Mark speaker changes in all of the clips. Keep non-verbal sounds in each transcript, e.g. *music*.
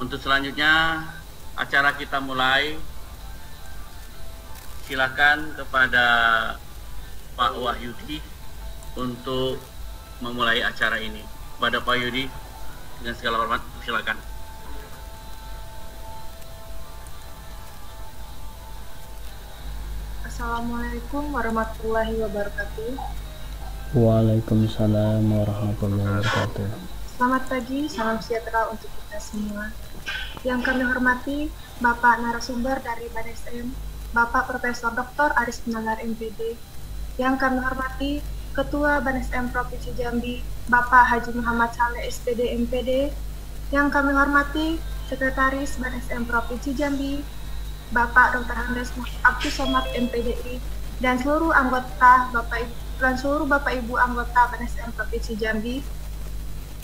Speaker 1: Untuk selanjutnya acara kita mulai. Silakan kepada Pak Wahyudi untuk memulai acara ini. Pada Pak Yudi dengan segala hormat silakan.
Speaker 2: Assalamualaikum warahmatullahi wabarakatuh.
Speaker 3: Waalaikumsalam warahmatullahi wabarakatuh.
Speaker 2: Selamat pagi, salam sejahtera untuk kita semua. Yang kami hormati Bapak narasumber dari BANSM, Bapak Profesor Dr. Aris Penalar MPD. Yang kami hormati Ketua BANSM Provinsi Jambi, Bapak Haji Muhammad Saleh SPD MPD. Yang kami hormati Sekretaris BANSM Provinsi Jambi, Bapak Dr. Handes Abdus Somad MPDI dan seluruh anggota Bapak Ibu dan seluruh Bapak Ibu anggota BNSM Provinsi Jambi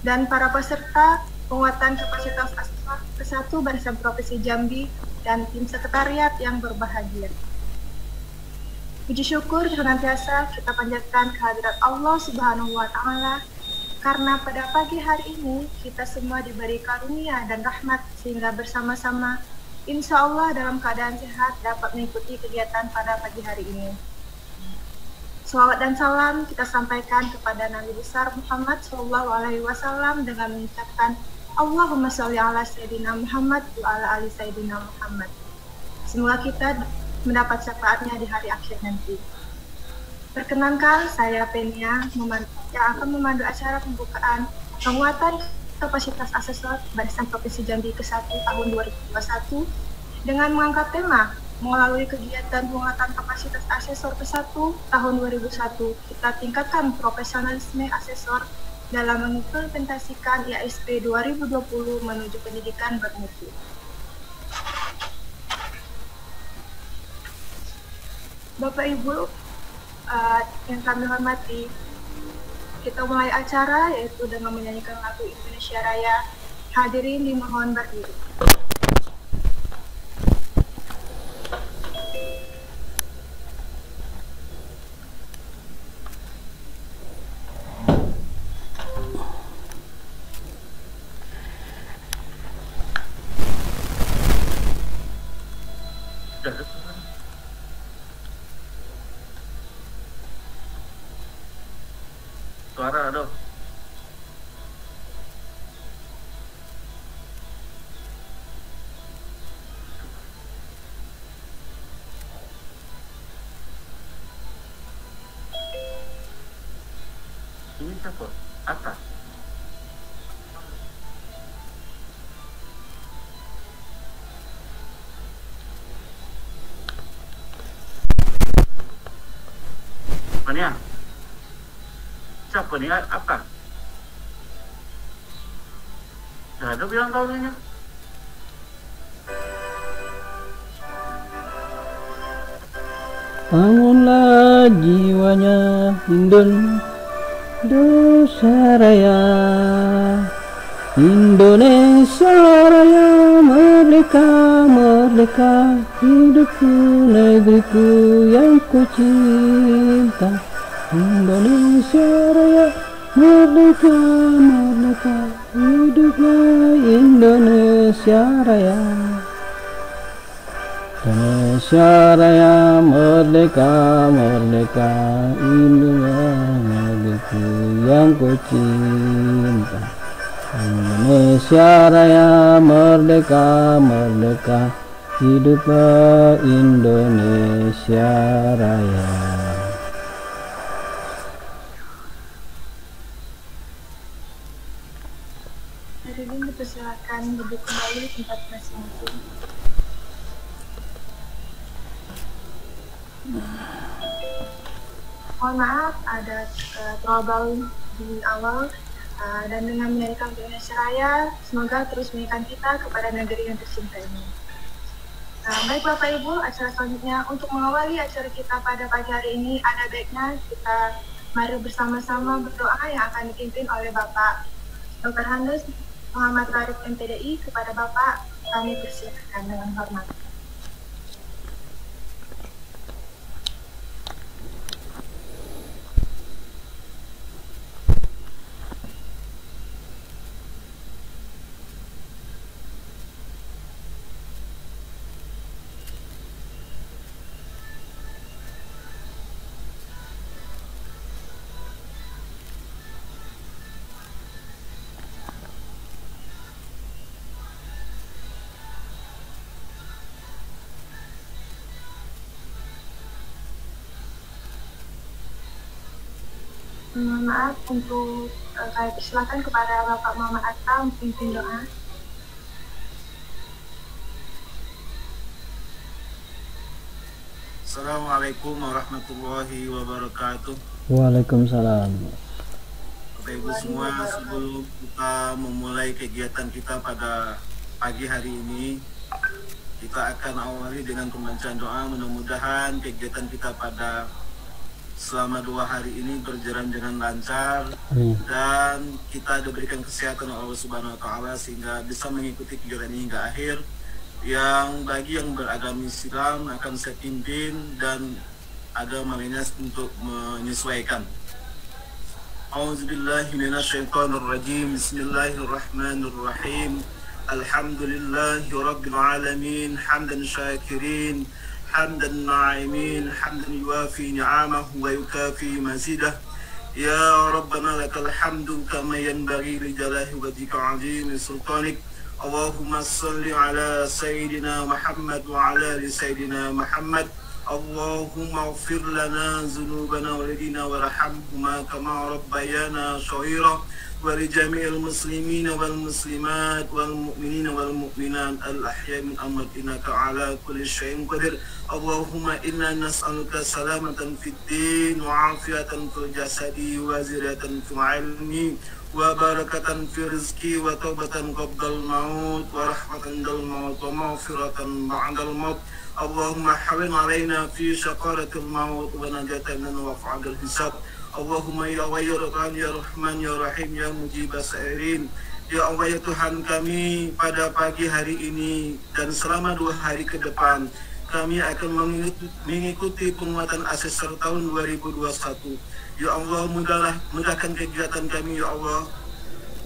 Speaker 2: dan para peserta penguatan kapasitas asesor ke-1 BNSM Provinsi Jambi dan tim sekretariat yang berbahagia. Puji syukur senantiasa kita panjatkan kehadirat Allah Subhanahu wa taala karena pada pagi hari ini kita semua diberi karunia dan rahmat sehingga bersama-sama insya Allah dalam keadaan sehat dapat mengikuti kegiatan pada pagi hari ini. Salawat dan salam kita sampaikan kepada Nabi besar Muhammad Shallallahu Alaihi Wasallam dengan mengucapkan Allahumma sholli ala Sayyidina Muhammad wa ala ali Sayyidina Muhammad. Semoga kita mendapat syafaatnya di hari akhir nanti. Perkenankan saya Penia yang akan memandu acara pembukaan penguatan kapasitas asesor Barisan Provinsi Jambi ke-1 tahun 2021 dengan mengangkat tema melalui kegiatan penguatan kapasitas asesor ke-1 tahun 2001 kita tingkatkan profesionalisme asesor dalam mengimplementasikan IASP 2020 menuju pendidikan bermutu. Bapak Ibu uh, yang kami hormati, kita mulai acara yaitu dengan menyanyikan lagu Indonesia Raya. Hadirin dimohon berdiri.
Speaker 1: Siapa? Atas. Mania. Siapa nih? Apa? Gak ada bilang tahunnya.
Speaker 3: Bangunlah jiwanya Indonesia Raya. Indonesia Raya Merdeka, merdeka. Hidupku negeriku yang ku cinta Indonesia Raya Merdeka, merdeka. Hiduplah Indonesia Raya. Indonesia Raya merdeka merdeka. Indonesia negeriku yang ku cinta Indonesia Raya merdeka merdeka hiduplah Indonesia Raya.
Speaker 2: Hadirin dipersilakan duduk kembali tempat Mohon maaf ada uh, trouble di awal uh, dan dengan menyanyikan Indonesia Raya, semoga terus mengingatkan kita kepada negeri yang tercinta ini. Nah, baik Bapak Ibu, acara selanjutnya untuk mengawali acara kita pada pagi hari ini ada baiknya kita mari bersama-sama berdoa yang akan dipimpin oleh Bapak Dr. Handes Muhammad Tarif MPDI kepada Bapak kami persilakan dengan hormat. Maaf untuk uh, kami persilakan kepada Bapak Muhammad Atta untuk memimpin doa.
Speaker 4: Assalamualaikum warahmatullahi wabarakatuh.
Speaker 3: Waalaikumsalam.
Speaker 4: Bapak Ibu semua, sebelum kita memulai kegiatan kita pada pagi hari ini, kita akan awali dengan pembacaan doa. Mudah-mudahan kegiatan kita pada selama dua hari ini berjalan dengan lancar
Speaker 3: hmm.
Speaker 4: dan kita diberikan kesehatan oleh Allah Subhanahu Wa Taala sehingga bisa mengikuti kejuaraan ini hingga akhir. Yang bagi yang beragama Islam akan saya pimpin dan agama lainnya untuk menyesuaikan. Auzubillahiminasyaitonirrajim Bismillahirrahmanirrahim. Hamdan syakirin. حمدا شاكرين حمدا يوافي نعمه ويكافي مزيده. يا ربنا لك الحمد كما ينبغي لجلال وجهك عظيم سلطانك. اللهم صل على سيدنا محمد وعلى آل سيدنا محمد. اللهم اغفر لنا ذنوبنا ولدينا وارحمهما كما ربيانا صغيرا. ولجميع المسلمين والمسلمات والمؤمنين والمؤمنات الأحياء من أمرك إنك على كل شيء قدير. اللهم إنا نسألك سلامة في الدين وعافية في الجسد وزرية في العلم وبركة في رزقي وتوبة قبل الموت ورحمة عند الموت ومغفرة بعد الموت اللهم حرم علينا في شقارة الموت ونجاة من وفعل الحساب اللهم يا Allah ya Rahman ya Rahman ya Rahim ya Mujib Sairin Ya Allah ya Tuhan kami pada pagi hari ini dan selama dua hari ke depan kami akan mengikuti, mengikuti penguatan asesor tahun 2021 Ya Allah mudahlah mudahkan kegiatan kami ya Allah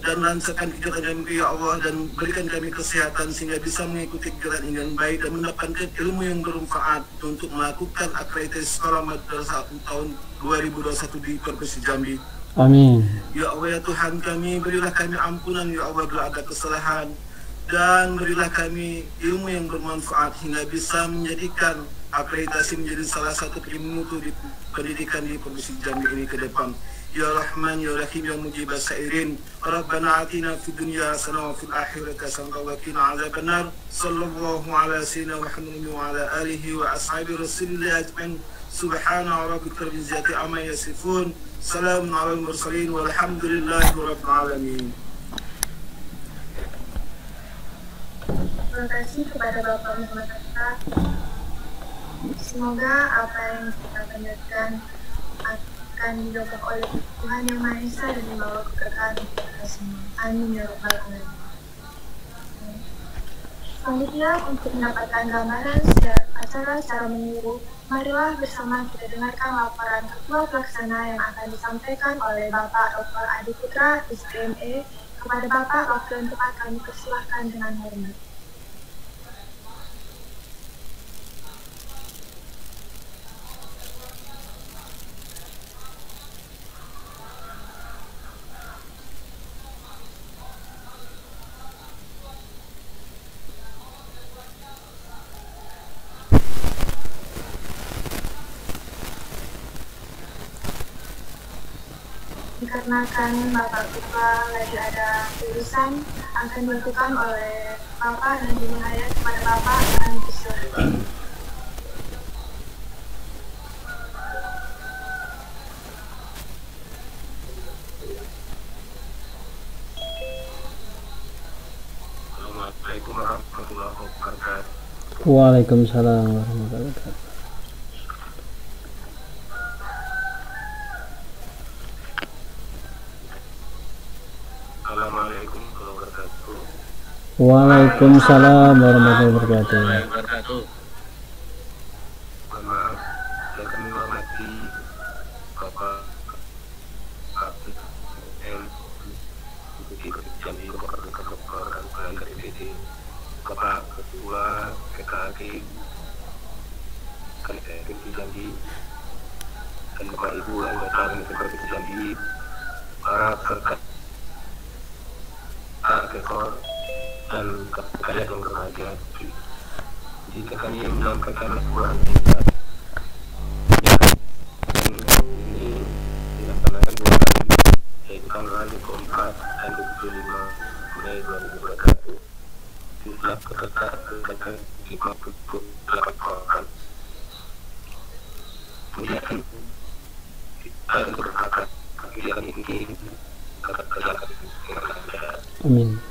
Speaker 4: dan lancarkan kegiatan kami ya Allah dan berikan kami kesehatan sehingga bisa mengikuti kegiatan ini dengan baik dan mendapatkan ilmu yang bermanfaat untuk melakukan akreditasi sekolah madrasah tahun 2021 di Provinsi Jambi.
Speaker 3: Amin.
Speaker 4: Ya Allah ya Tuhan kami berilah kami ampunan ya Allah bila ada kesalahan dan berilah kami ilmu yang bermanfaat hingga bisa menjadikan akreditasi menjadi salah satu penyemutu di pendidikan di Provinsi Jambi ini ke depan. Ya Rahman, Ya Rahim, Ya Mujib Sairin Rabbana atina fi dunya sana wa fil akhirat sana wa kina ala benar Sallallahu ala sayyidina wa Muhammadin wa ala alihi wa ashabi Rasulillah ajma'in. Subhana rabbika rabbil izzati amai yasifun. Salamun ala al-mursalin. Walhamdulillahi
Speaker 2: rabbil alamin. Kasih kepada Bapak Muhammad Atta. Semoga apa yang kita dengarkan akan didokong oleh Tuhan Yang Maha Esa dan membawa keberkahan untuk kita semua. Amin ya Rabbal Alamin. Selanjutnya, untuk mendapatkan gambaran acara secara menyeluruh, marilah bersama kita dengarkan laporan Ketua Pelaksana yang akan disampaikan oleh Bapak Dr. Adi Putra, SPME, kepada Bapak waktu yang tepat kami persilahkan dengan hormat. Dikarenakan Bapak Ketua lagi ada urusan akan dilakukan oleh Bapak dan Ibu Hayat kepada Bapak akan dipersilakan.
Speaker 4: Assalamualaikum warahmatullahi wabarakatuh
Speaker 3: Waalaikumsalam warahmatullahi wabarakatuh.
Speaker 4: Assalamualaikum warahmatullahi wabarakatuh
Speaker 3: Waalaikumsalam warahmatullahi wabarakatuh.
Speaker 4: Bapak Ibu anggota para Akekor, dan kalian yang berbahagia. Jika kami sebuah cerita yang ini dilaksanakan dua
Speaker 5: tanggal 24 dan 25 Mei 2021 jumlah peserta sebanyak 58 orang. Kemudian kita kegiatan ini dapat berjalan
Speaker 3: Amin.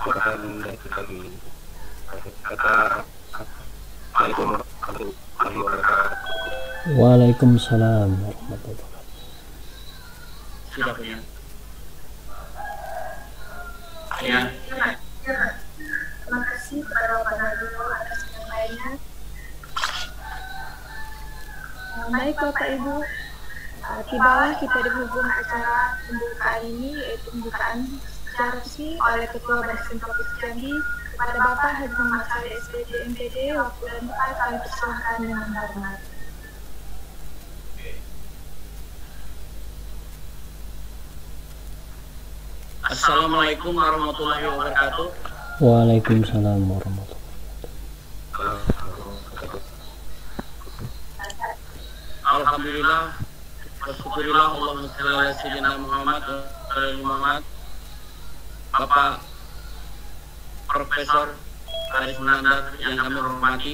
Speaker 5: Al-Quran dan kami kata Assalamualaikum warahmatullahi wabarakatuh
Speaker 3: Waalaikumsalam warahmatullahi wabarakatuh.
Speaker 1: Sudah punya. Ya,
Speaker 2: Terima kasih kepada Bapak Nadiro atas penyampaiannya. Baik Bapak Ibu, tibalah kita di hujung acara pembukaan ini yaitu pembukaan secara resmi oleh Ketua Barisan Provinsi Jambi kepada Bapak Haji Muhammad Saleh SPD MPD waktu dan tempat kami persilahkan dengan hormat.
Speaker 1: Assalamualaikum warahmatullahi wabarakatuh.
Speaker 3: Waalaikumsalam warahmatullahi
Speaker 1: Alhamdulillah Wasyukurillah Allahumma salli ala sayyidina Muhammad wa ala Muhammad Bapak Profesor Aris Munandar yang kami hormati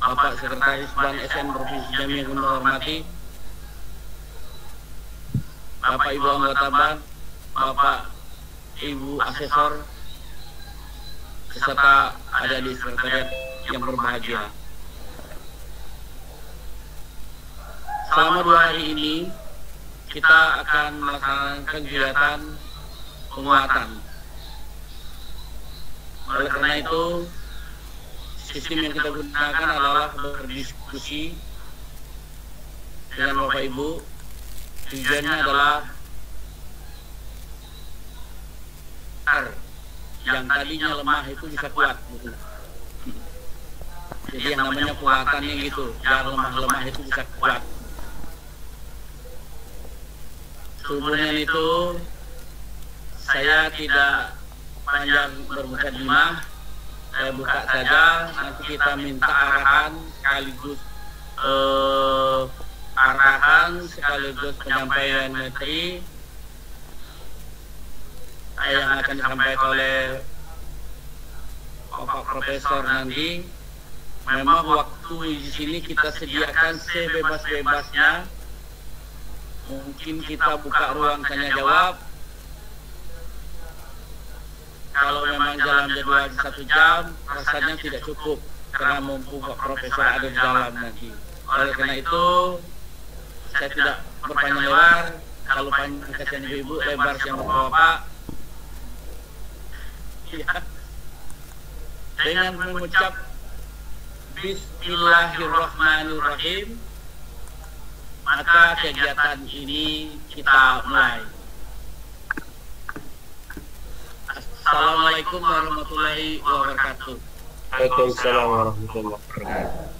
Speaker 1: Bapak Sekretaris Ban SM Provinsi Jambi yang kami hormati Bapak Ibu anggota Ban Bapak Ibu Asesor Beserta ada di sekretariat yang berbahagia. Selama dua hari ini kita akan melaksanakan kegiatan penguatan. Oleh karena itu, sistem yang kita gunakan adalah berdiskusi dengan Bapak Ibu. Tujuannya adalah agar yang tadinya lemah itu bisa kuat. Gitu. Jadi yang namanya kuatannya gitu, yang lemah-lemah itu bisa kuat. Kemudian itu saya tidak panjang berbuka lima, saya buka saja. Nanti kita minta arahan sekaligus eh, arahan sekaligus penyampaian materi yang akan disampaikan oleh Bapak Profesor nanti. Memang waktu di sini kita sediakan sebebas-bebasnya mungkin kita buka ruang tanya jawab kalau jalan jadwal satu jam rasanya tidak cukup karena mampu Pak Profesor ada di dalam nanti oleh karena itu saya tidak berpanjang lebar kalau panjang kasihan ibu-ibu lebar yang bapak ya. dengan mengucap Bismillahirrahmanirrahim maka kegiatan ini kita mulai. Assalamualaikum warahmatullahi wabarakatuh.
Speaker 5: Waalaikumsalam warahmatullahi wabarakatuh.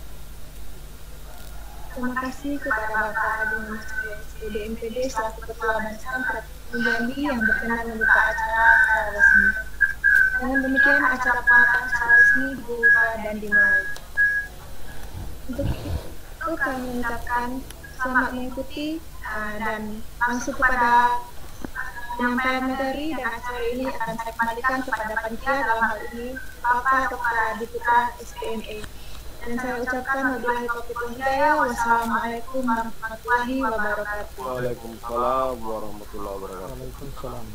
Speaker 2: Terima kasih kepada Bapak Adi Muhammad SPD MPD selaku Ketua Provinsi Jambi yang berkenan membuka acara secara resmi. Dengan demikian acara penguatan secara resmi dibuka dan dimulai. Untuk itu kami mengucapkan selamat mengikuti uh, dan langsung kepada penyampaian materi dan acara ini akan saya kembalikan kepada panitia dalam hal ini Bapak Dr. Adipura SPME. Dan saya ucapkan wabillahi taufiq wal hidayah. Wassalamualaikum warahmatullahi wabarakatuh.
Speaker 6: Waalaikumsalam warahmatullahi wabarakatuh.
Speaker 3: Waalaikumsalam.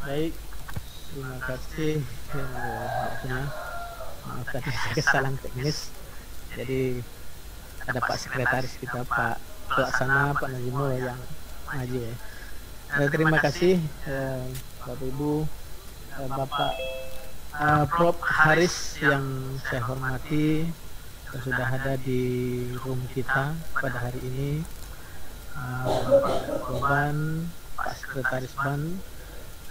Speaker 7: Baik, terima kasih ya, waktunya. Maafkan *laughs* kesalahan teknis. Jadi ada Pak Sekretaris kita Pak Pelaksana Pak Najimul yang ngaji ya. Eh, terima kasih eh, Bapak Ibu, eh, Bapak eh, Prof. Haris yang saya hormati yang sudah ada di room kita pada hari ini. uh, Ban, Pak Sekretaris Ban,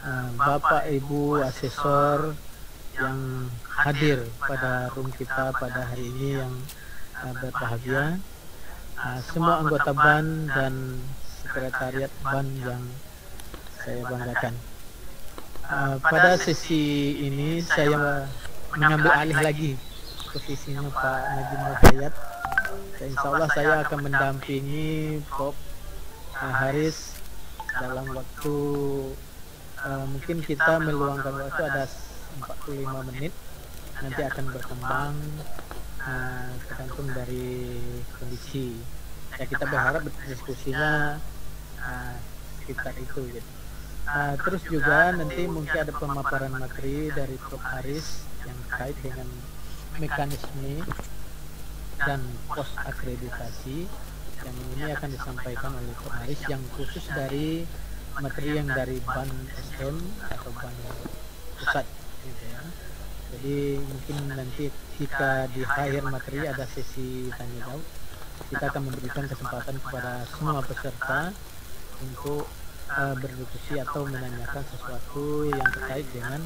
Speaker 7: uh, Bapak Ibu Asesor yang hadir pada room kita pada hari ini yang uh, berbahagia, uh, semua anggota BAN dan sekretariat BAN yang saya banggakan. Uh, pada sesi ini saya mengambil alih lagi posisinya Pak Najib Hayat. Insya Allah saya akan mendampingi Prof. Uh, Haris dalam waktu uh, mungkin kita meluangkan waktu ada 45 menit. nanti akan berkembang uh, tergantung dari kondisi. ya kita berharap diskusinya uh, sekitar itu gitu. Uh, terus juga nanti mungkin ada pemaparan materi dari Prof. Haris yang terkait dengan mekanisme dan pos akreditasi yang ini akan disampaikan oleh Prof. Haris yang khusus dari materi yang dari ban SM atau ban pusat gitu ya. Jadi mungkin nanti jika di akhir materi ada sesi tanya jawab, kita akan memberikan kesempatan kepada semua peserta untuk uh, berdiskusi atau menanyakan sesuatu yang terkait dengan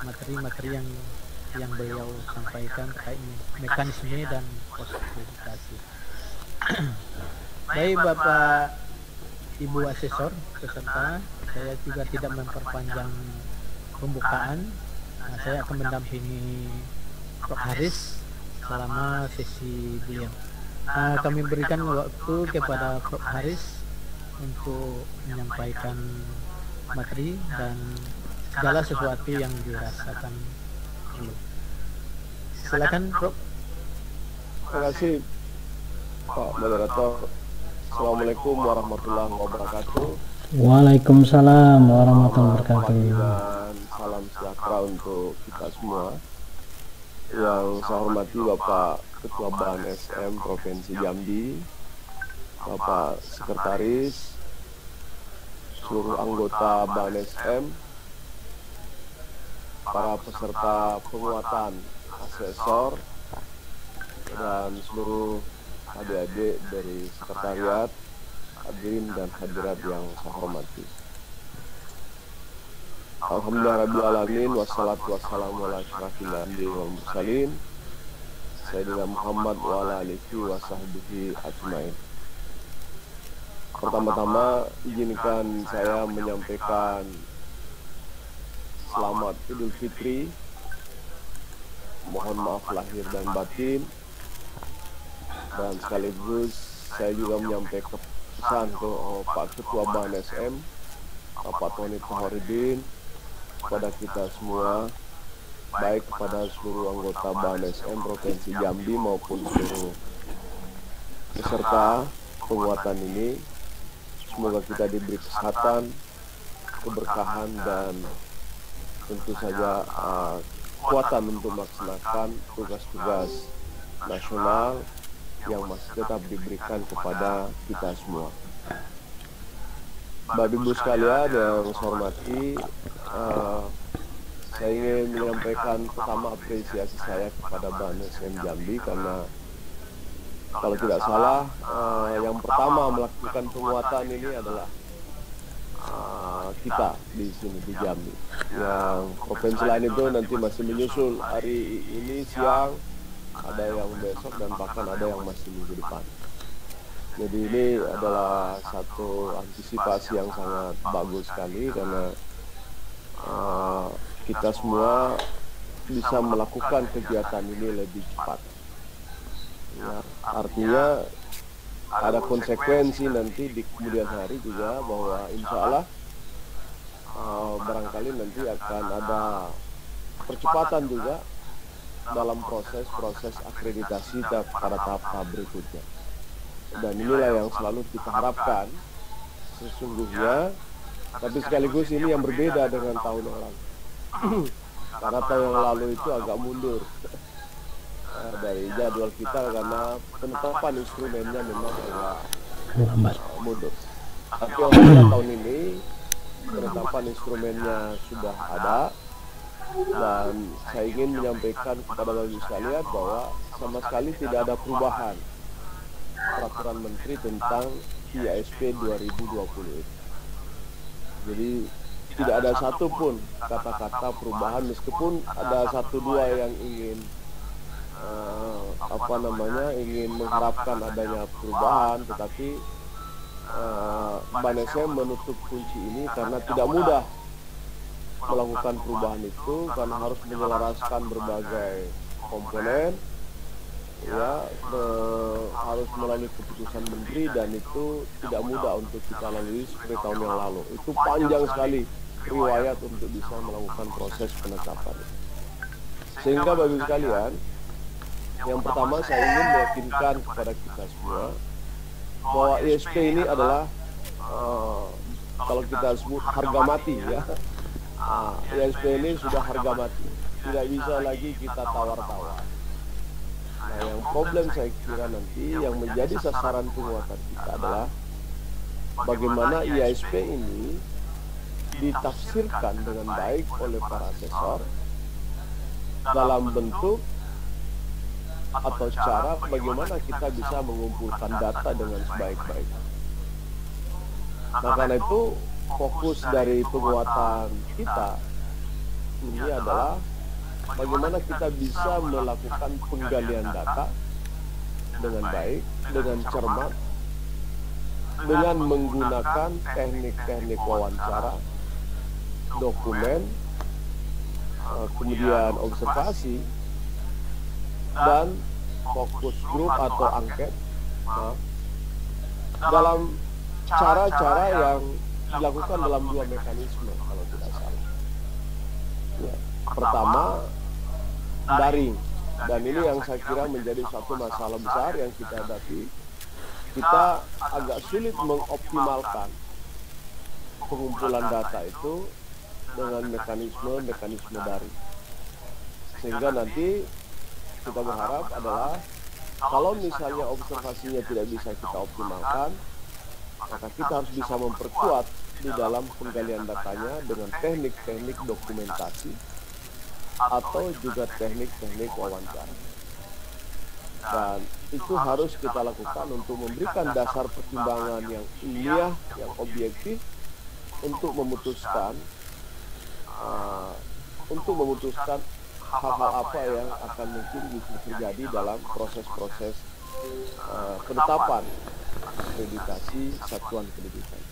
Speaker 7: materi-materi uh, yang yang beliau sampaikan terkait mekanisme dan akreditasi. *clears throat* Baik Bapak Ibu Asesor peserta, saya juga tidak memperpanjang pembukaan. Nah, saya akan mendampingi Prof Haris selama sesi beliau. Nah, kami berikan waktu kepada Prof Haris untuk menyampaikan materi dan segala sesuatu yang dirasakan perlu. Silakan, Prof.
Speaker 6: Terima kasih Pak Moderator. Assalamualaikum warahmatullahi wabarakatuh.
Speaker 3: Waalaikumsalam warahmatullahi wabarakatuh.
Speaker 6: Dan salam sejahtera untuk kita semua. Yang saya hormati Bapak Ketua Ban SM Provinsi Jambi, Bapak Sekretaris, seluruh anggota SM, para peserta penguatan asesor, dan seluruh adik-adik dari sekretariat, hadirin dan hadirat yang saya hormati. Alhamdulillah Rabbil Alamin Wassalatu wassalamu ala wal mursalin Sayyidina Muhammad wa ala alihi wa sahbihi ajmain Pertama-tama izinkan saya menyampaikan Selamat Idul Fitri. Mohon maaf lahir dan batin. Dan sekaligus saya juga menyampaikan pesan ke oh, Pak Ketua Ban SM Bapak Tony Fahoridin kepada kita semua baik kepada seluruh anggota BAN SM Provinsi Jambi maupun seluruh peserta penguatan ini semoga kita diberi kesehatan keberkahan dan tentu saja uh, kekuatan untuk melaksanakan tugas-tugas nasional yang masih tetap diberikan kepada kita semua. Bapak Ibu sekalian yang saya hormati, uh, saya ingin menyampaikan pertama apresiasi saya kepada Banes M Jambi karena kalau tidak salah uh, yang pertama melakukan penguatan ini adalah uh, kita di sini di Jambi. Yang provinsi lain itu nanti masih menyusul hari ini siang, ada yang besok dan bahkan ada yang masih minggu depan. Jadi ini adalah satu antisipasi yang sangat bagus sekali karena uh, kita semua bisa melakukan kegiatan ini lebih cepat. Ya, artinya ada konsekuensi nanti di kemudian hari juga bahwa insya Allah uh, barangkali nanti akan ada percepatan juga dalam proses-proses akreditasi pada tahap-tahap berikutnya. Dan inilah yang selalu kita harapkan sesungguhnya. Tapi sekaligus ini yang berbeda dengan tahun yang lalu. *clears throat* Karena tahun yang lalu itu agak mundur dari jadwal kita karena penetapan instrumennya memang agak
Speaker 3: Lambat.
Speaker 6: mundur tapi alhamdulillah tahun ini penetapan instrumennya sudah ada dan saya ingin menyampaikan kepada bapak sekalian bahwa sama sekali tidak ada perubahan peraturan menteri tentang IASP 2020 itu. Jadi tidak ada satupun kata-kata perubahan meskipun ada satu dua yang ingin uh, apa namanya ingin mengharapkan adanya perubahan tetapi uh, menutup kunci ini karena tidak mudah melakukan perubahan itu karena harus menyelaraskan berbagai komponen ya eh, harus melalui keputusan menteri dan itu tidak mudah untuk kita lalui seperti tahun yang lalu. itu panjang sekali riwayat untuk bisa melakukan proses penetapan. sehingga bagi sekalian yang pertama saya ingin meyakinkan kepada kita semua bahwa ISP ini adalah uh, kalau kita sebut harga mati ya Nah, ISP ini sudah harga mati, tidak bisa lagi kita tawar-tawar. Nah, yang problem saya kira nanti yang menjadi sasaran penguatan kita adalah bagaimana ISP ini ditafsirkan dengan baik oleh para asesor dalam bentuk atau cara bagaimana kita bisa mengumpulkan data dengan sebaik-baiknya. Nah, karena itu fokus dari penguatan kita ini adalah bagaimana kita bisa melakukan penggalian data dengan baik, dengan cermat, dengan menggunakan teknik-teknik wawancara, dokumen, eh, kemudian observasi, dan fokus grup atau angket nah, dalam cara-cara yang dilakukan dalam dua mekanisme kalau tidak salah. Ya. Pertama daring dan ini yang saya kira menjadi satu masalah besar yang kita hadapi. Kita agak sulit mengoptimalkan pengumpulan data itu dengan mekanisme-mekanisme daring. Sehingga nanti kita berharap adalah kalau misalnya observasinya tidak bisa kita optimalkan, maka kita harus bisa memperkuat di dalam penggalian datanya dengan teknik-teknik dokumentasi atau juga teknik-teknik wawancara. Dan itu harus kita lakukan untuk memberikan dasar pertimbangan yang ilmiah, yang objektif untuk memutuskan uh, untuk memutuskan hal-hal apa yang akan mungkin bisa terjadi dalam proses-proses uh, penetapan akreditasi satuan pendidikan.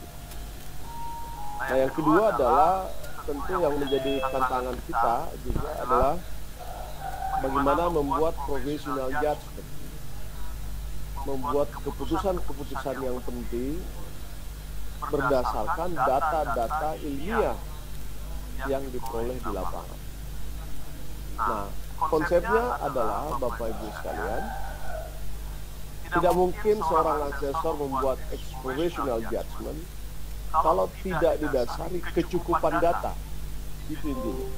Speaker 6: Nah yang kedua adalah tentu yang menjadi tantangan kita juga adalah bagaimana membuat profesional judgment, membuat keputusan-keputusan yang penting berdasarkan data-data ilmiah yang diperoleh di lapangan. Nah, konsepnya adalah Bapak Ibu sekalian, tidak mungkin seorang asesor membuat explorational judgment kalau tidak didasari kecukupan data. Itu intinya.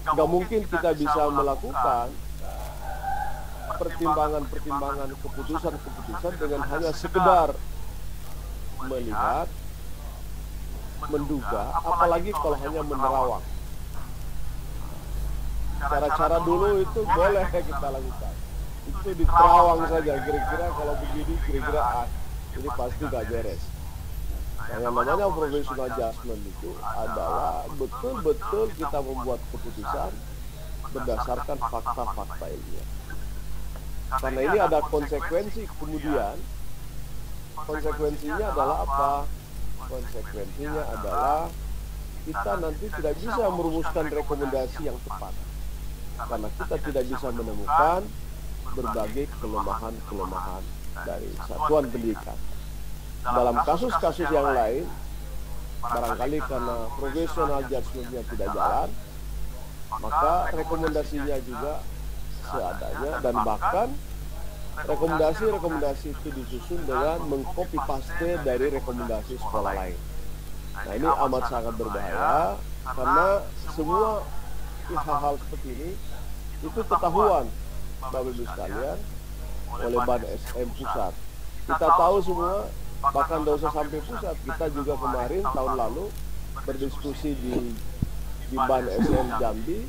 Speaker 6: Gak mungkin kita bisa melakukan pertimbangan-pertimbangan keputusan-keputusan dengan hanya sekedar melihat, menduga, apalagi kalau hanya menerawang. Cara-cara dulu itu boleh kita lakukan. Itu di terawang saja kira-kira kalau begini kira-kira ah, ini pasti gak beres. Yang namanya professional adjustment itu adalah betul-betul kita membuat keputusan berdasarkan fakta-fakta ilmiah. Karena ini ada konsekuensi kemudian. Konsekuensinya adalah apa? Konsekuensinya adalah kita nanti tidak bisa merumuskan rekomendasi yang tepat karena kita tidak bisa menemukan berbagai kelemahan-kelemahan dari satuan pendidikan. Dalam kasus-kasus yang lain, barangkali karena profesional judgment-nya tidak jalan, maka rekomendasinya juga seadanya dan bahkan rekomendasi-rekomendasi itu disusun dengan mengcopy paste dari rekomendasi sekolah lain. Nah ini amat sangat berbahaya karena semua hal-hal seperti ini itu ketahuan. Bapak Ibu sekalian oleh Ban SM Pusat. Kita tahu semua, bahkan usah sampai pusat, kita juga kemarin tahun lalu berdiskusi di di BAN SM Jambi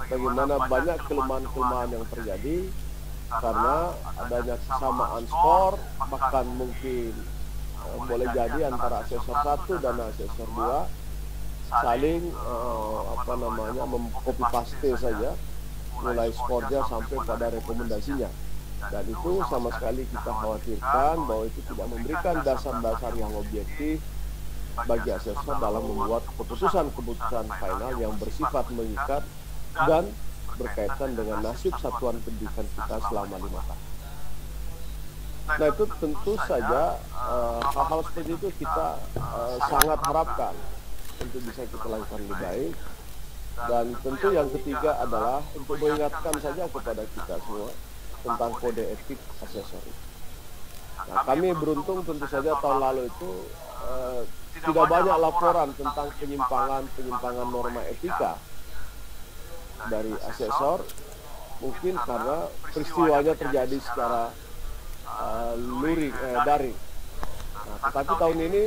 Speaker 6: bagaimana banyak kelemahan-kelemahan yang terjadi karena adanya kesamaan skor bahkan mungkin uh, boleh jadi antara asesor satu dan asesor dua saling uh, apa namanya mengcopy paste saja mulai skornya sampai pada rekomendasinya dan itu sama sekali kita khawatirkan bahwa itu tidak memberikan dasar-dasar yang objektif bagi asesor dalam membuat keputusan-keputusan final yang bersifat mengikat dan berkaitan dengan nasib satuan pendidikan kita selama lima tahun. Nah itu tentu saja uh, hal-hal seperti itu kita uh, sangat harapkan untuk bisa kita lakukan lebih baik. Dan tentu yang ketiga adalah untuk mengingatkan saja kepada kita semua tentang kode etik asesor. Nah, kami beruntung tentu saja tahun lalu itu uh, tidak banyak laporan tentang penyimpangan-penyimpangan norma etika dari asesor mungkin karena peristiwanya terjadi secara uh, luring eh, daring. Nah, tetapi tahun ini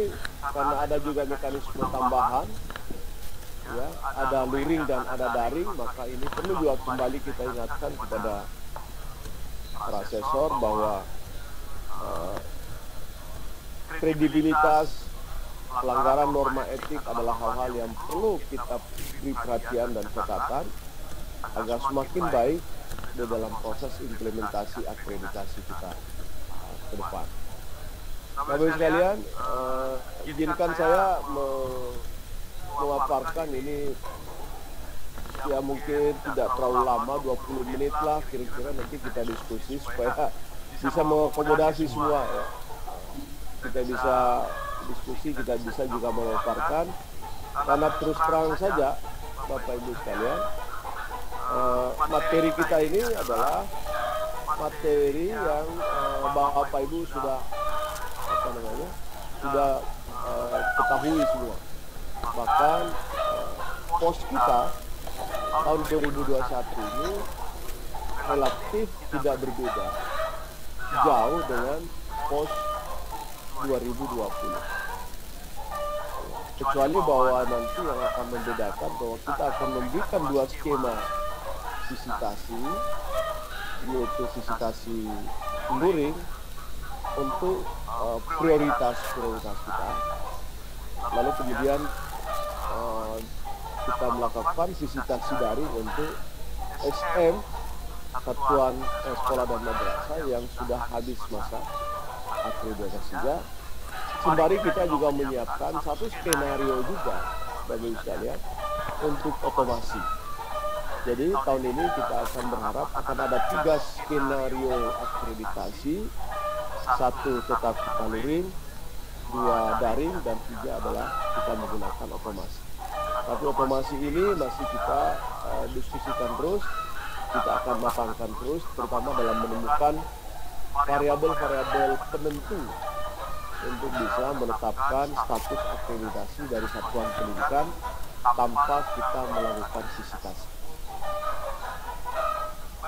Speaker 6: karena ada juga mekanisme tambahan, ya ada luring dan ada daring, maka ini perlu juga kembali kita ingatkan kepada para asesor bahwa uh, kredibilitas pelanggaran norma etik adalah hal-hal yang perlu kita beri perhatian dan catatan agar semakin baik di dalam proses implementasi akreditasi kita uh, ke depan. Bapak sekalian, uh, izinkan saya me memaparkan ini ya mungkin tidak terlalu lama 20 menit lah kira-kira nanti kita diskusi supaya bisa mengakomodasi semua ya. Kita bisa diskusi, kita bisa juga memaparkan karena terus terang saja Bapak Ibu sekalian uh, materi kita ini adalah materi yang uh, Bapak Ibu sudah apa namanya sudah uh, ketahui semua. Bahkan uh, pos kita tahun 2021 ini relatif tidak berbeda. Jauh dengan pos 2020 kecuali bahwa nanti yang akan membedakan bahwa kita akan memberikan dua skema visitasi yaitu visitasi luring untuk uh, prioritas prioritas kita. Lalu kemudian uh, kita melakukan visitasi daring untuk SM satuan eh, sekolah dan madrasah yang sudah habis masa akreditasinya. Sembari kita juga menyiapkan satu skenario juga bagi sekalian untuk otomasi. Jadi tahun ini kita akan berharap akan ada tiga skenario akreditasi, satu tetap kita luring, dua daring, dan tiga adalah kita menggunakan otomasi. Tapi otomasi ini masih kita uh, diskusikan terus, kita akan matangkan terus, terutama dalam menemukan variabel-variabel penentu untuk bisa menetapkan status akreditasi dari satuan pendidikan tanpa kita melakukan visitasi.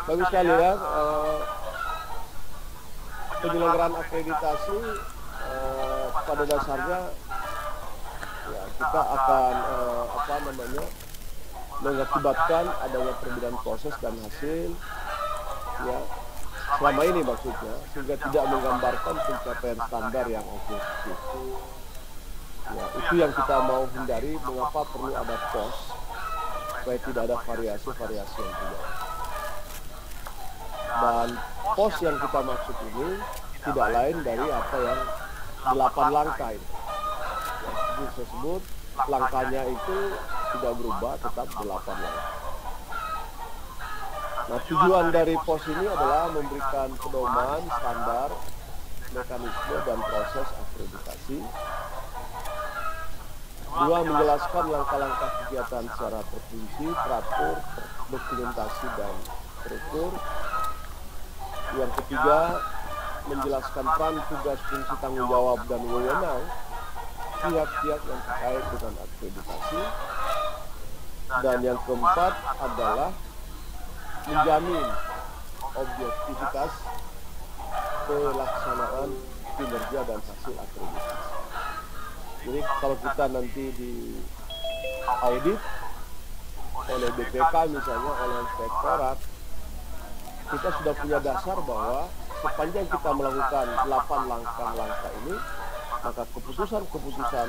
Speaker 6: Bagus sekali ya. Uh, penyelenggaraan akreditasi uh, pada dasarnya ya kita akan uh, apa namanya mengakibatkan adanya perbedaan proses dan hasil ya selama ini maksudnya sehingga tidak menggambarkan pencapaian standar yang objektif. Ya itu yang kita mau hindari mengapa perlu ada pos supaya tidak ada variasi-variasi yang tidak dan pos yang kita maksud ini tidak lain dari apa yang delapan langkah ini. Ya, saya sebut langkahnya itu tidak berubah, tetap delapan langkah. Nah tujuan dari pos ini adalah memberikan pedoman, standar, mekanisme dan proses akreditasi. Dua, menjelaskan langkah-langkah kegiatan secara terperinci, teratur, dokumentasi, dan terukur yang ketiga, menjelaskan peran tugas fungsi tanggung jawab dan wewenang pihak-pihak yang terkait dengan akreditasi. Dan yang keempat adalah menjamin objektivitas pelaksanaan kinerja dan hasil akreditasi. Jadi kalau kita nanti di audit oleh BPK misalnya oleh inspektorat kita sudah punya dasar bahwa sepanjang kita melakukan 8 langkah-langkah ini maka keputusan-keputusan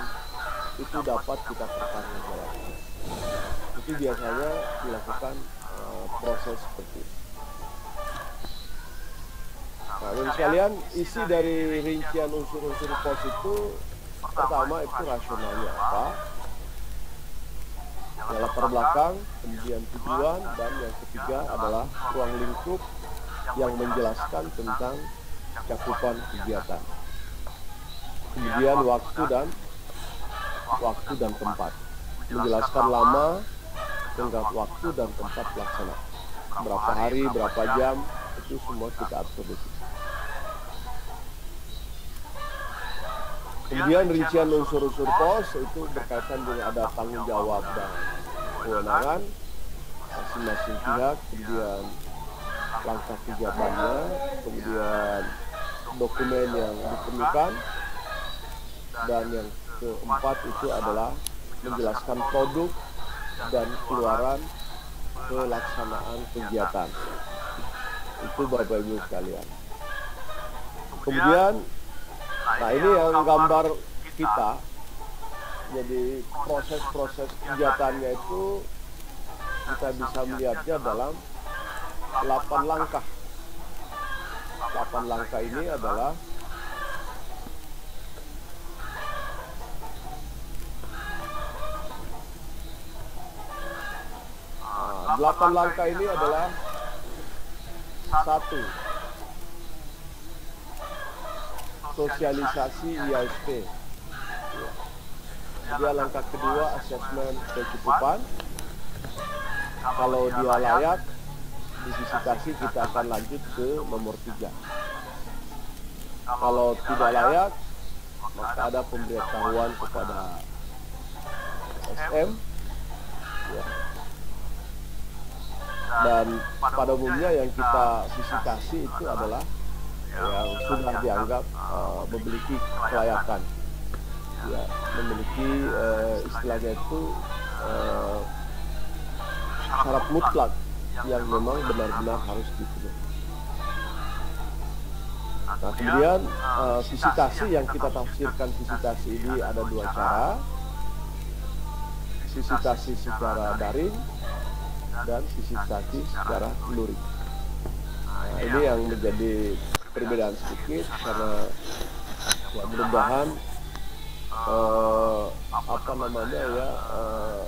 Speaker 6: itu dapat kita pertanggungjawabkan itu biasanya dilakukan uh, proses seperti itu Nah, dan sekalian isi dari rincian unsur-unsur pos itu pertama itu rasionalnya apa? Yang latar belakang, kemudian tujuan, dan yang ketiga adalah ruang lingkup yang menjelaskan tentang cakupan kegiatan. Kemudian waktu dan waktu dan tempat. Menjelaskan lama, tenggat waktu dan tempat pelaksanaan. Berapa hari, berapa jam, itu semua kita atur di. Kemudian rincian unsur-unsur pos itu berkaitan dengan ada tanggung jawab dan kewenangan masing-masing pihak, kemudian langkah kegiatannya, kemudian dokumen yang diperlukan, dan yang keempat itu adalah menjelaskan produk dan keluaran pelaksanaan kegiatan. Itu Bapak Ibu sekalian. Kemudian Nah ini yang gambar kita. Jadi proses-proses kegiatannya itu kita bisa melihatnya dalam 8 langkah. 8 langkah ini adalah Nah, 8 langkah ini adalah satu sosialisasi ISP. Dia langkah kedua asesmen kecukupan. Kalau dia layak, divisitasi kita akan lanjut ke nomor tiga. Kalau tidak layak, maka ada pemberitahuan kepada SM. Ya. Dan pada umumnya yang kita visitasi itu adalah yang sudah dianggap uh, memiliki kelayakan ya memiliki uh, istilahnya itu uh, syarat mutlak yang memang benar-benar harus dipenuhi. Nah kemudian uh, visitasi yang kita tafsirkan visitasi ini ada dua cara visitasi secara daring dan visitasi secara luring. Nah, ini yang menjadi perbedaan sedikit karena ya mudah-mudahan uh, apa namanya ya uh,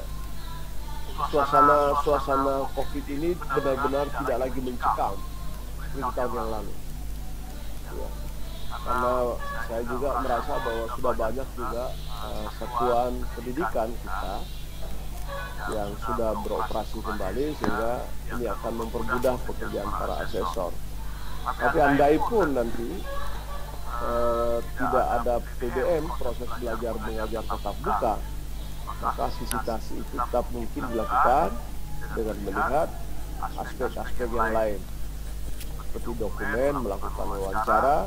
Speaker 6: suasana suasana covid ini benar-benar tidak lagi mencekam seperti tahun yang lalu ya. karena saya juga merasa bahwa sudah banyak juga uh, satuan pendidikan kita yang sudah beroperasi kembali sehingga ini akan mempermudah pekerjaan para asesor tapi andai pun nanti uh, tidak ada PBM proses belajar mengajar tetap buka maka visitasi itu tetap mungkin dilakukan dengan melihat aspek-aspek yang lain. Seperti dokumen, melakukan wawancara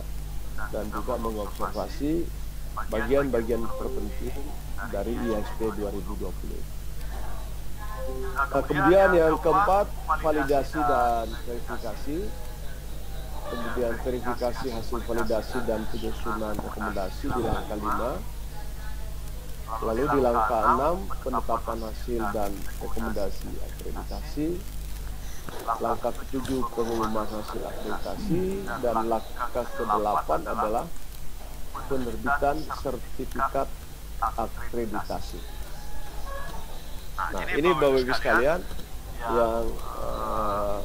Speaker 6: dan juga mengobservasi bagian-bagian terpenting dari ISP 2020. Nah, kemudian yang keempat, validasi dan verifikasi. Kemudian verifikasi hasil validasi dan penyusunan rekomendasi di langkah 5 lalu di langkah 6 penetapan hasil dan rekomendasi akreditasi. Langkah ketujuh pengumuman hasil akreditasi. Dan langkah ke-8 adalah penerbitan sertifikat akreditasi. Nah ini Bapak Ibu sekalian yang uh,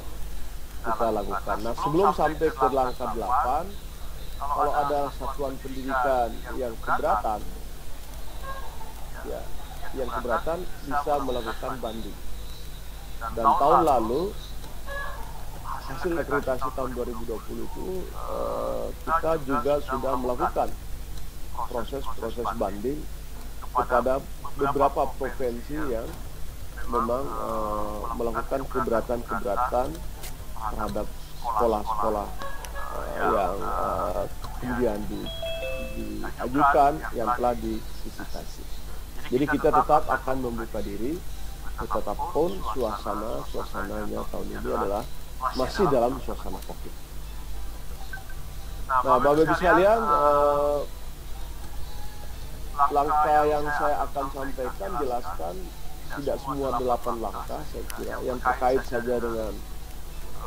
Speaker 6: kita lakukan. Nah sebelum sampai ke langkah 8, kalau ada satuan pendidikan yang keberatan, ya, yang keberatan bisa melakukan banding. Dan tahun lalu hasil akreditasi tahun 2020 itu uh, kita juga sudah melakukan proses-proses banding kepada beberapa provinsi yang memang uh, melakukan keberatan-keberatan terhadap sekolah-sekolah uh, yang kemudian di, diajukan yang telah divisitasi. Jadi kita tetap akan membuka diri Tetapun suasana suasananya tahun ini adalah masih dalam suasana COVID. Nah, Bapak Ibu sekalian, eh, langkah yang saya akan sampaikan jelaskan tidak semua delapan langkah saya kira yang terkait saja dengan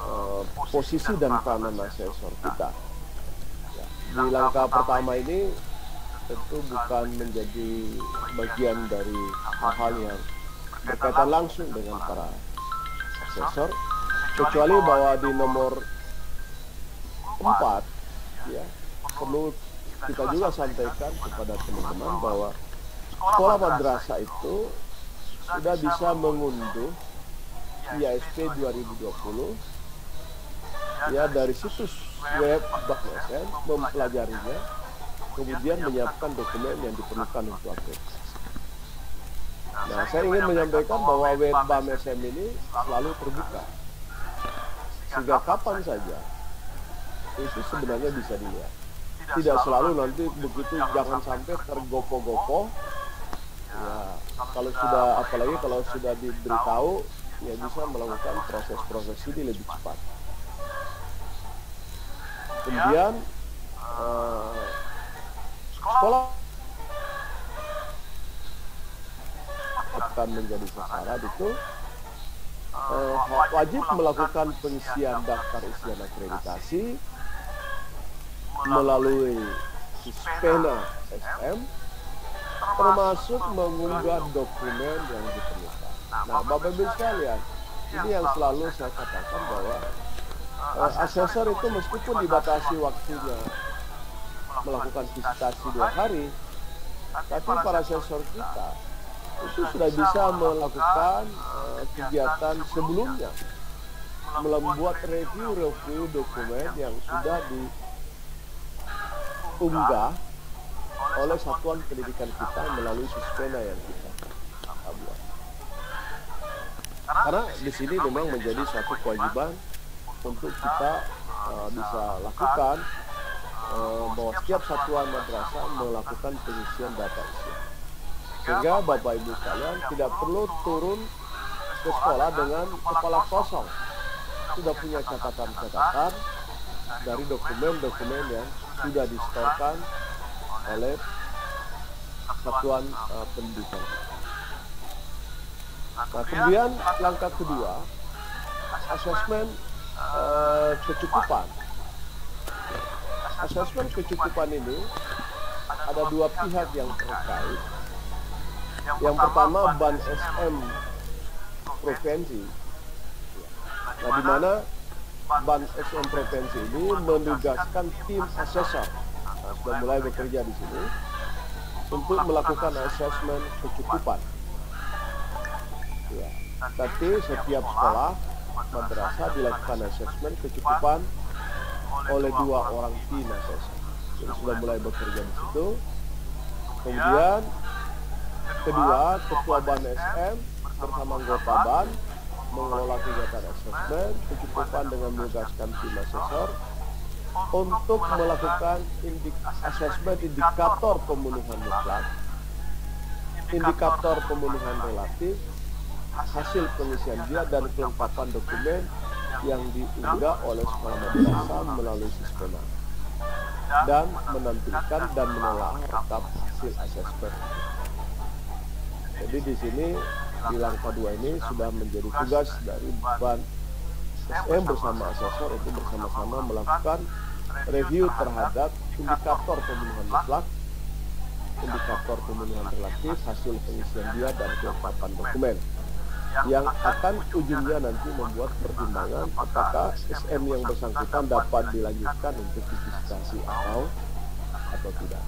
Speaker 6: eh, posisi dan peranan asesor kita. Ya, di langkah pertama ini tentu bukan menjadi bagian dari hal-hal yang berkaitan langsung dengan para asesor kecuali bahwa di nomor 4 ya perlu kita juga sampaikan kepada teman-teman bahwa sekolah madrasah itu sudah bisa mengunduh IASP 2020 ya dari situs web Bank SN mempelajarinya kemudian menyiapkan dokumen yang diperlukan untuk akreditasi. Nah, saya ingin menyampaikan bahwa web SM ini selalu terbuka. Sehingga kapan saja itu sebenarnya bisa dilihat. Tidak selalu nanti begitu jangan sampai tergopo-gopo. Ya, kalau sudah apalagi kalau sudah diberitahu ya bisa melakukan proses-proses ini lebih cepat. Kemudian eh, sekolah akan menjadi sasaran itu eh, wajib melakukan pengisian daftar isian akreditasi melalui Suspena SM termasuk mengunggah dokumen yang diperlukan. Nah, Bapak Ibu sekalian, ini yang selalu saya katakan bahwa eh, asesor itu meskipun dibatasi waktunya melakukan visitasi dua hari, tapi para asesor kita itu sudah bisa melakukan uh, kegiatan sebelumnya membuat review-review dokumen yang sudah diunggah oleh satuan pendidikan kita melalui suspena yang kita buat. Karena di sini memang menjadi suatu kewajiban untuk kita uh, bisa lakukan uh, bahwa setiap satuan madrasah melakukan pengisian data isian sehingga Bapak Ibu sekalian tidak perlu turun ke sekolah dengan kepala kosong sudah punya catatan-catatan dari dokumen-dokumen yang sudah disetorkan oleh satuan uh, pendidikan. Nah, kemudian langkah kedua, asesmen uh, kecukupan. Asesmen kecukupan ini ada dua pihak yang terkait yang pertama ban SM provinsi. Nah, di mana ban SM provinsi ini menugaskan tim asesor sudah mulai bekerja di sini untuk melakukan asesmen kecukupan. Ya, tapi setiap sekolah madrasah dilakukan asesmen kecukupan oleh dua orang tim asesor. Jadi sudah mulai bekerja di situ. Kemudian Kedua, Ketua BAN SM bersama anggota BAN mengelola kegiatan asesmen kecukupan dengan menugaskan tim asesor untuk melakukan indik asesmen indikator pemenuhan mutlak, indikator pemenuhan relatif, hasil pengisian dia dan kelengkapan dokumen yang diunggah oleh sekolah madrasah melalui sistem dan menampilkan dan menolak rekap hasil asesmen. Jadi di sini di langkah ini sudah menjadi tugas dari BAN SM bersama asesor untuk bersama-sama melakukan review terhadap indikator pemenuhan mutlak, indikator pemenuhan relatif, hasil pengisian dia dan kelengkapan dokumen yang akan ujungnya nanti membuat pertimbangan apakah SM yang bersangkutan dapat dilanjutkan untuk diverifikasi atau atau tidak.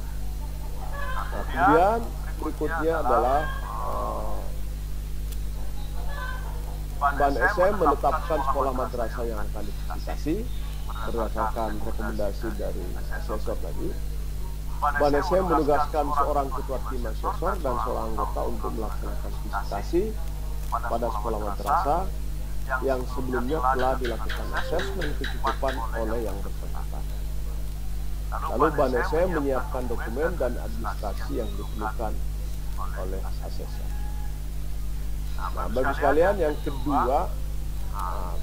Speaker 6: Nah, kemudian berikutnya adalah Ban SM menetapkan sekolah madrasah yang akan diverifikasi berdasarkan rekomendasi dari asesor tadi. Ban SM menugaskan seorang ketua tim asesor dan seorang anggota untuk melaksanakan visitasi pada sekolah madrasah yang sebelumnya telah dilakukan asesmen kecukupan oleh yang bersangkutan. Lalu Ban SM menyiapkan dokumen dan administrasi yang diperlukan oleh asesor. Nah, bagi sekalian yang kedua, nah,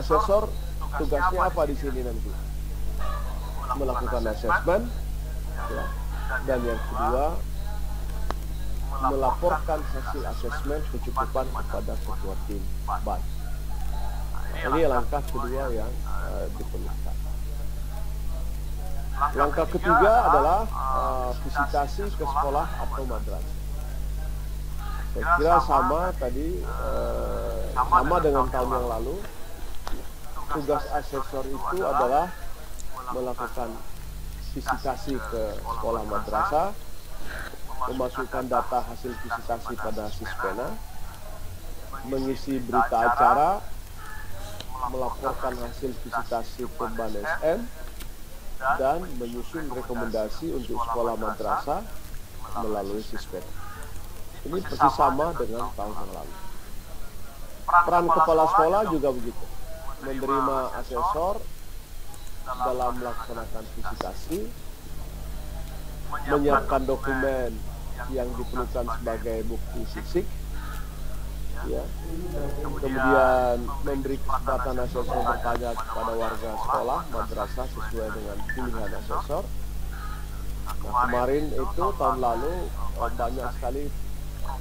Speaker 6: asesor tugasnya apa di sini nanti? Melakukan asesmen, ya. dan yang kedua melaporkan hasil asesmen kecukupan kepada ketua tim BAN. Nah, ini langkah kedua yang uh, diperlukan. Langkah ketiga adalah uh, visitasi ke sekolah atau madrasah. Saya kira sama tadi, uh, sama dengan tahun yang lalu. Tugas asesor itu adalah melakukan visitasi ke sekolah madrasah, memasukkan data hasil visitasi pada Sispena, mengisi berita acara, melaporkan hasil visitasi ke dan menyusun rekomendasi untuk sekolah madrasah melalui Sispena. Ini persis sama dengan tahun yang lalu. Peran kepala sekolah juga begitu, menerima asesor dalam melaksanakan visitasi, menyiapkan dokumen yang diperlukan sebagai bukti fisik, ya, kemudian memberi kesempatan asesor bertanya kepada warga sekolah madrasah sesuai dengan pilihan asesor. Nah, kemarin itu tahun lalu eh, banyak sekali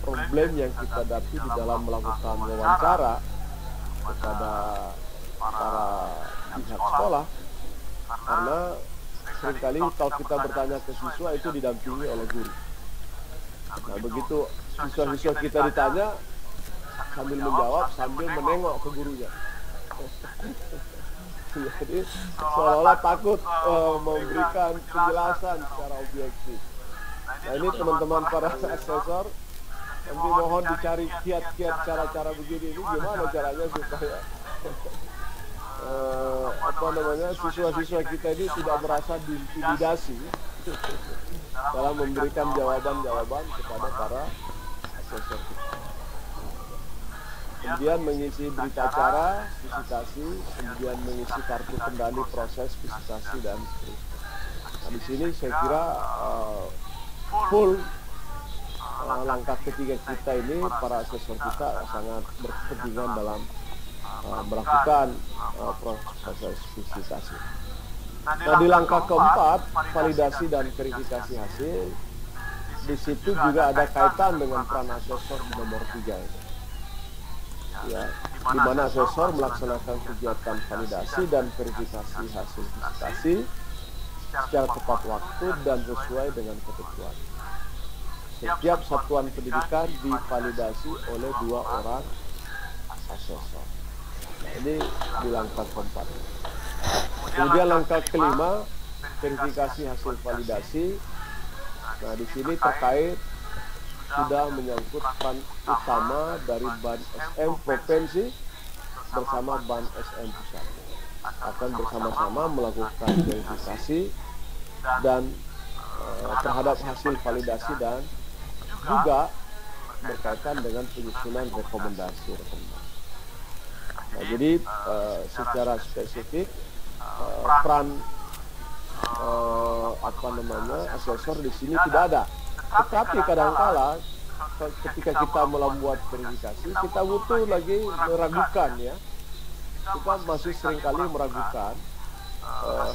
Speaker 6: problem yang kita hadapi di dalam melakukan wawancara kepada para pihak sekolah karena sering kali kalau kita bertanya ke siswa itu didampingi oleh guru. Nah begitu siswa-siswa kita ditanya sambil menjawab sambil menengok ke gurunya. *laughs* Jadi seolah-olah takut uh, memberikan penjelasan secara objektif. Nah ini teman-teman para asesor. nanti mohon dicari kiat-kiat cara-cara begini ini gimana caranya supaya uh, *laughs* apa namanya siswa-siswa kita ini tidak merasa diintimidasi *laughs* dalam memberikan jawaban-jawaban kepada para asesor kita. Kemudian mengisi berita acara, visitasi, kemudian mengisi kartu kendali proses visitasi dan seterusnya. Nah, di sini saya kira uh, full uh, langkah ketiga kita ini para asesor kita sangat berkepentingan dalam uh, melakukan uh, proses visitasi. Nah di langkah keempat validasi dan verifikasi hasil di situ juga ada kaitan dengan peran asesor di nomor tiga ini. Ya, di mana asesor melaksanakan kegiatan validasi dan verifikasi hasil visitasi secara tepat waktu dan sesuai dengan ketentuan. Setiap satuan pendidikan divalidasi oleh dua orang asesor. Nah, ini di langkah keempat. Kemudian langkah kelima, verifikasi hasil validasi. Nah, di sini terkait sudah menyangkut ban utama dari ban SM provinsi bersama ban SM pusat. Akan bersama-sama melakukan verifikasi dan uh, terhadap hasil validasi dan juga berkaitan dengan penyusunan rekomendasi rekomendasi. Nah, jadi uh, secara spesifik uh, peran uh, apa namanya asesor di sini tidak ada. Tetapi kadangkala ketika kita membuat verifikasi kita butuh lagi meragukan ya. Kita masih sering kali meragukan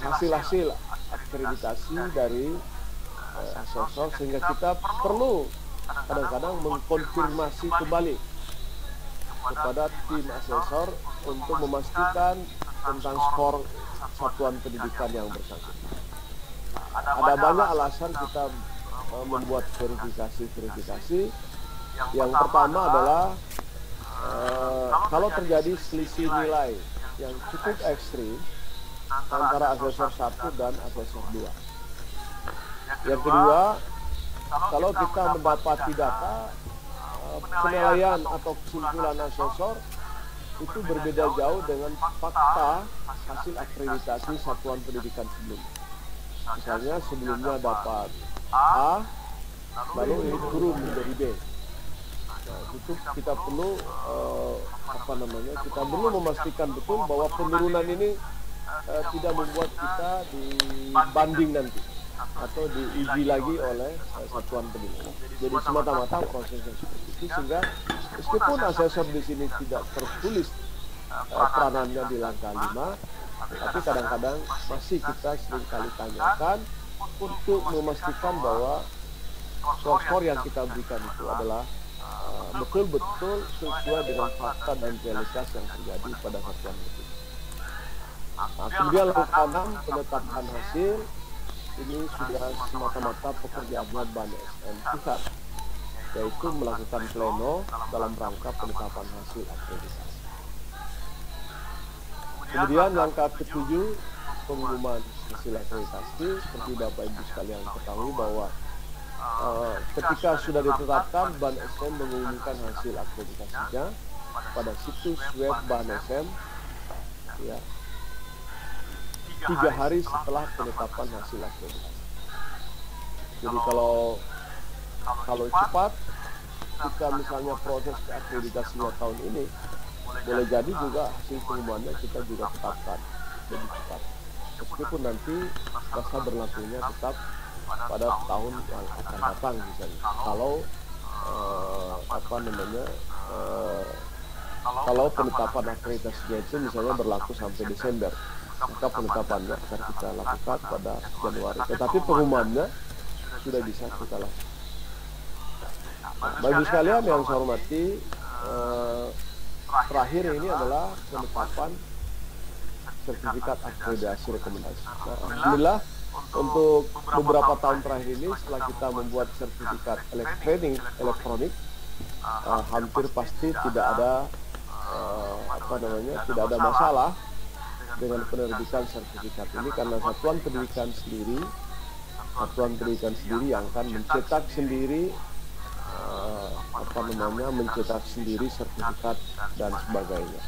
Speaker 6: hasil-hasil uh, akreditasi dari uh, asesor sehingga kita perlu kadang-kadang mengkonfirmasi kembali kepada tim asesor untuk memastikan tentang skor satuan pendidikan yang bersangkutan. Ada banyak alasan kita uh, membuat verifikasi-verifikasi. Yang pertama adalah uh, kalau terjadi selisih nilai yang cukup ekstrim antara asesor satu dan asesor dua. Yang kedua, kalau kita mendapati data penilaian atau kesimpulan asesor itu berbeda jauh dengan fakta hasil akreditasi satuan pendidikan sebelumnya. Misalnya sebelumnya dapat A, lalu ini turun menjadi B. Nah, itu kita perlu uh, apa namanya? Kita perlu memastikan betul bahwa penurunan ini uh, tidak membuat kita dibanding nanti atau diuji lagi oleh uh, satuan pendidikan. Jadi semata-mata yang seperti itu sehingga meskipun asesor di sini tidak tertulis uh, peranannya di langkah 5 tapi kadang-kadang masih kita sering kali tanyakan untuk memastikan bahwa skor yang kita berikan itu adalah uh, betul-betul sesuai dengan fakta dan realitas yang terjadi pada satuan itu. Nah, kemudian langkah 6 penetapan hasil ini sudah semata-mata pekerjaannya Ban SM pusat yaitu melakukan pleno dalam rangka penetapan hasil akreditasi. Kemudian langkah ketujuh pengumuman hasil akreditasi seperti Bapak Ibu sekalian ketahui bahwa uh, ketika sudah ditetapkan Ban SM mengumumkan hasil akreditasinya pada situs web Ban SM ya tiga hari setelah penetapan hasil akreditasi. Jadi kalau kalau cepat kita misalnya proses akreditasinya tahun ini boleh jadi juga hasil pengumumannya kita juga tetapkan lebih cepat. Meskipun nanti masa berlakunya tetap pada tahun yang akan datang misalnya. Kalau uh, apa namanya uh, kalau penetapan akreditasinya itu misalnya berlaku sampai Desember maka penetapannya akan kita lakukan pada Januari. Tetapi pengumumannya sudah bisa kita lakukan bagi sekalian yang saya hormati eh, terakhir ini adalah penetapan sertifikat akreditasi rekomendasi. Nah, Alhamdulillah untuk beberapa tahun terakhir ini setelah kita membuat sertifikat elektronik elektronik uh, hampir pasti tidak ada uh, apa namanya tidak ada masalah dengan penerbitan sertifikat ini karena satuan pendidikan sendiri satuan pendidikan sendiri yang akan mencetak sendiri uh, apa namanya mencetak sendiri sertifikat dan sebagainya.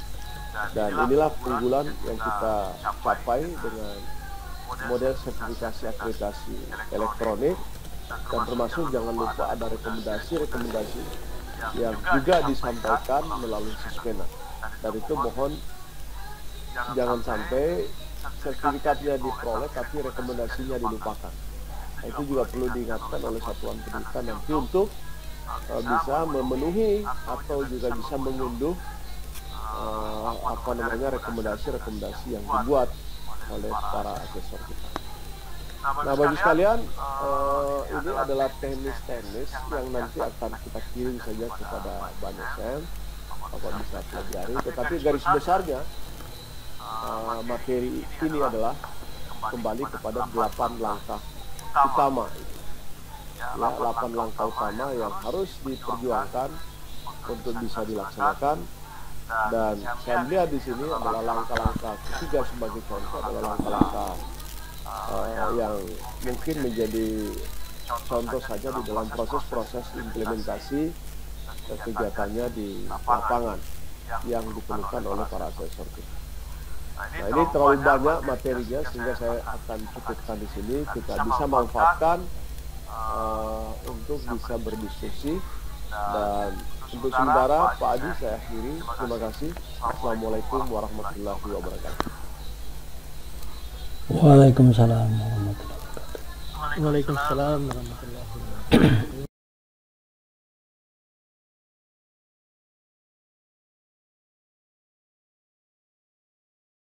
Speaker 6: Dan inilah keunggulan yang kita capai dengan model sertifikasi akreditasi elektronik. Dan termasuk jangan lupa ada rekomendasi-rekomendasi yang juga disampaikan melalui Sismena dan itu mohon jangan sampai sertifikatnya diperoleh tapi rekomendasinya dilupakan. Nah, itu juga perlu diingatkan oleh satuan pendidikan nanti untuk bisa memenuhi atau juga bisa mengunduh uh, apa namanya rekomendasi-rekomendasi yang dibuat oleh para asesor kita. Nah bagi sekalian uh, ini adalah teknis-teknis yang nanti akan kita kirim saja kepada Banesem apa bisa pelajari. Tetapi garis besarnya uh, materi ini adalah kembali kepada delapan langkah utama 8 langkah utama yang harus diperjuangkan untuk bisa dilaksanakan dan saya melihat di sini adalah langkah-langkah ketiga sebagai contoh adalah langkah-langkah uh, yang mungkin menjadi contoh saja di dalam proses-proses implementasi kegiatannya di lapangan yang diperlukan oleh para asesor kita. Nah ini terlalu banyak materinya sehingga saya akan cukupkan di sini kita bisa manfaatkan uh, untuk bisa berdiskusi dan untuk sementara Pak Adi saya akhiri. terima kasih. Assalamualaikum warahmatullahi wabarakatuh.
Speaker 3: Waalaikumsalam warahmatullahi wabarakatuh.
Speaker 7: Waalaikumsalam warahmatullahi wabarakatuh